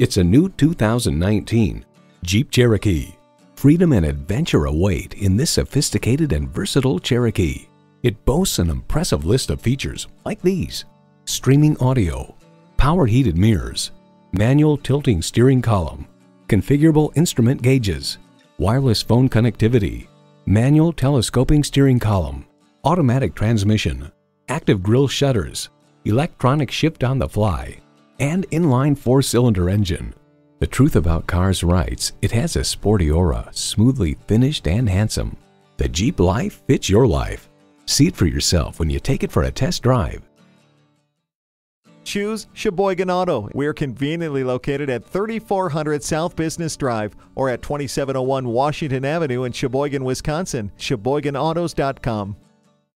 It's a new 2019 Jeep Cherokee. Freedom and adventure await in this sophisticated and versatile Cherokee. It boasts an impressive list of features like these. Streaming audio, power heated mirrors, manual tilting steering column, configurable instrument gauges, wireless phone connectivity, manual telescoping steering column, automatic transmission, active grille shutters, electronic shift on the fly, and inline four-cylinder engine. The truth about cars writes, it has a sporty aura, smoothly finished and handsome. The Jeep life fits your life. See it for yourself when you take it for a test drive. Choose Sheboygan Auto. We're conveniently located at 3400 South Business Drive or at 2701 Washington Avenue in Sheboygan, Wisconsin. SheboyganAutos.com.